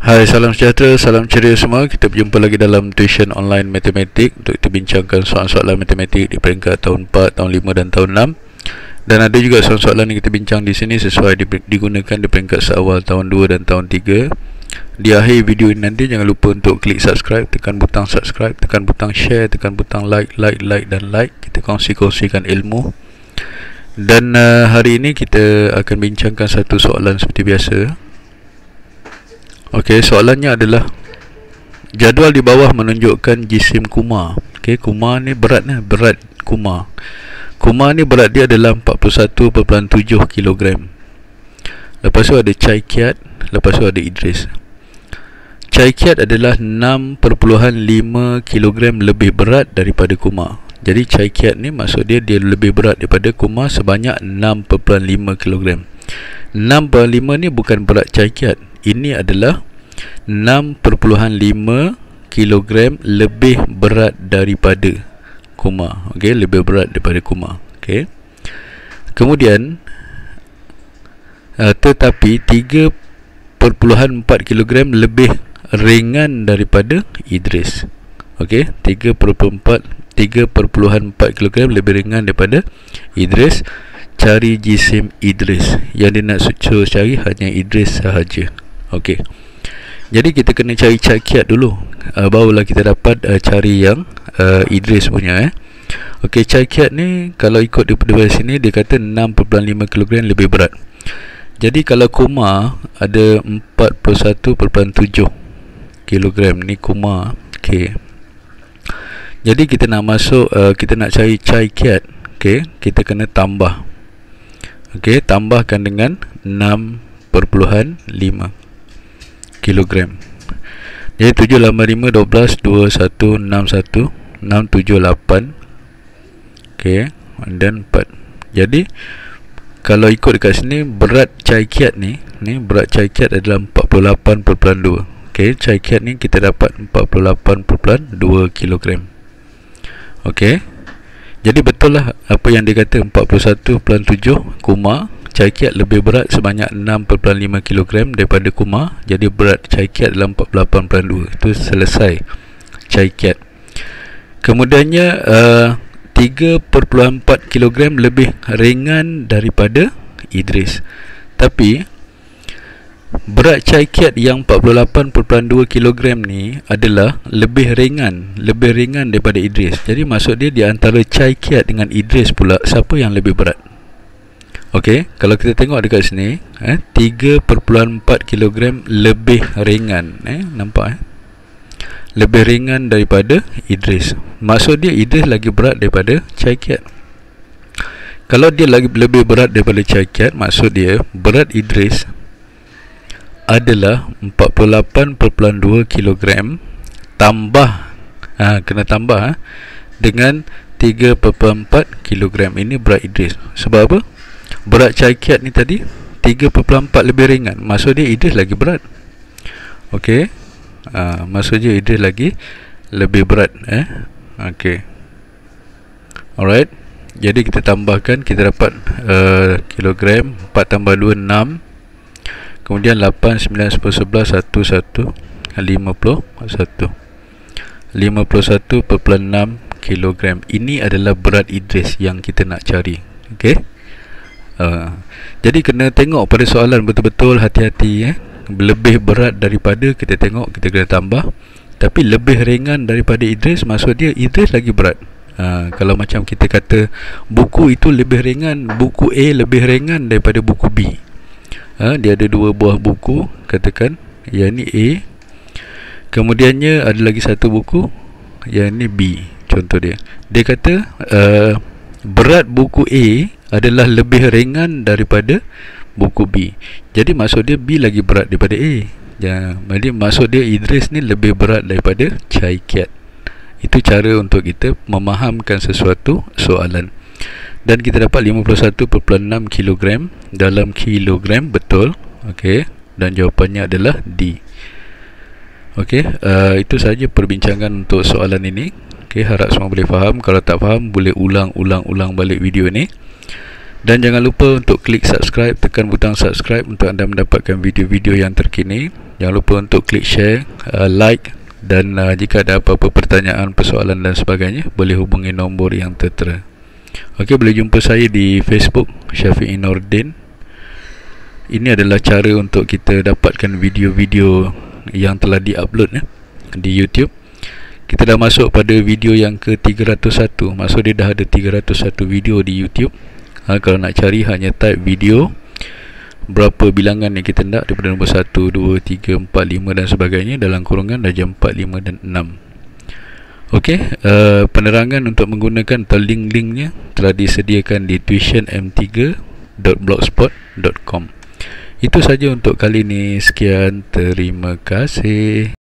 Hai, salam sejahtera, salam ceria semua. Kita berjumpa lagi dalam tuition online matematik untuk kita bincangkan soalan-soalan matematik di peringkat tahun 4, tahun 5 dan tahun 6. Dan ada juga soalan-soalan yang kita bincang di sini sesuai digunakan di peringkat seawal tahun 2 dan tahun 3. Di akhir video ini nanti jangan lupa untuk klik subscribe, tekan butang subscribe, tekan butang share, tekan butang like, like, like dan like. Kita kongsi-kongsikan ilmu. Dan uh, hari ini kita akan bincangkan satu soalan seperti biasa. Okey, soalannya adalah jadual di bawah menunjukkan jisim kuma. Okey, kuma ni berat ni, berat kuma. Kuma ni berat dia adalah 41.7 kg. Lepas tu ada Chai Kiat, lepas tu ada Idris. Chai Kiat adalah 6.5 kg lebih berat daripada kuma. Jadi Chai Kiat ni maksud dia dia lebih berat daripada kuma sebanyak 6.5 kg. 6.5 ni bukan berat Chai Kiat ini adalah 6.5 kg lebih berat daripada kuma. Okey lebih berat daripada kuma. Okey. Kemudian uh, tetapi 3.4 kg lebih ringan daripada Idris. Okey 3.4 3.4 kg lebih ringan daripada Idris. Cari jisim Idris. Yang dia nak cari hanya Idris sahaja Okey. Jadi kita kena cari cakiat dulu. Uh, barulah kita dapat uh, cari yang uh, Idris punya eh. Okey, cakiat ni kalau ikut daripada sini dia kata 6.5 kg lebih berat. Jadi kalau koma ada 41.7 kg ni koma. Okey. Jadi kita nak masuk uh, kita nak cari cai kiat. Okey, kita kena tambah. Okey, tambahkan dengan 6.5 kilogram. Jadi 7 lama 5 12 2 1 6 1 6 7 8 Okay And then 4 Jadi Kalau ikut dekat sini Berat cai kiat ni ni Berat cai kiat adalah 48.2 Okay Cai kiat ni kita dapat 48.2 kilogram. Okay Jadi betul lah Apa yang dia kata 41.7 Kuma Caikiat lebih berat sebanyak 6.5 kg daripada kuma Jadi berat caikiat dalam 48.2 Itu selesai caikiat Kemudiannya uh, 3.4 kg lebih ringan daripada Idris. Tapi Berat caikiat yang 48.2 kg ni adalah lebih ringan Lebih ringan daripada Idris. Jadi maksud dia di antara caikiat dengan Idris pula Siapa yang lebih berat? Okey, kalau kita tengok dekat sini, eh 3.4 kg lebih ringan, eh nampak eh? Lebih ringan daripada Idris. Maksud dia Idris lagi berat daripada Caikiat. Kalau dia lagi lebih berat daripada Caikiat, maksud dia berat Idris adalah 48.2 kg tambah ha, kena tambah ha, dengan 3.4 kg ini berat Idris. Sebab apa? Berat caikiat ni tadi 3.4 lebih ringan. Maksud dia Idris lagi berat. Ok uh, maksud dia Idris lagi lebih berat eh? Ok alright. Jadi kita tambahkan kita dapat uh, kilogram 4 tambah 2 6 kemudian 8 9 10 11 1 1 50 1 51.6 kilogram. Ini adalah berat Idris yang kita nak cari. Okey Uh, jadi kena tengok pada soalan betul-betul hati-hati eh. Lebih berat daripada kita tengok kita kena tambah. Tapi lebih ringan daripada Idris maksud dia Idris lagi berat. Uh, kalau macam kita kata buku itu lebih ringan, buku A lebih ringan daripada buku B. Uh, dia ada dua buah buku katakan yang ni A. Kemudiannya ada lagi satu buku yang ni B contoh dia. Dia kata uh, berat buku A adalah lebih ringan daripada buku B. Jadi maksud dia B lagi berat daripada A. Ya, jadi maksud dia Idris ni lebih berat daripada Chaikiat. Itu cara untuk kita memahamkan sesuatu soalan. Dan kita dapat 51.6 kg dalam kilogram betul. Okey, dan jawapannya adalah D. Okey, uh, itu saja perbincangan untuk soalan ini. Okey, harap semua boleh faham. Kalau tak faham, boleh ulang-ulang-ulang balik video ini. Dan jangan lupa untuk klik subscribe, tekan butang subscribe untuk anda mendapatkan video-video yang terkini. Jangan lupa untuk klik share uh, like dan uh, jika ada apa-apa pertanyaan persoalan dan sebagainya boleh hubungi nombor yang tertera. Ok boleh jumpa saya di facebook Syafiq Nordin. Ini adalah cara untuk kita dapatkan video-video yang telah di-upload ya, di youtube. Kita dah masuk pada video yang ke 301 maksud dia dah ada 301 video di YouTube ha, kalau nak cari hanya type video berapa bilangan yang kita nak daripada nombor 1, 2, 3, 4, 5 dan sebagainya dalam kurungan dah jam 4, 5 dan 6 ok uh, penerangan untuk menggunakan atau link-linknya telah disediakan di tuitionm3.blogspot.com itu saja untuk kali ini. Sekian terima kasih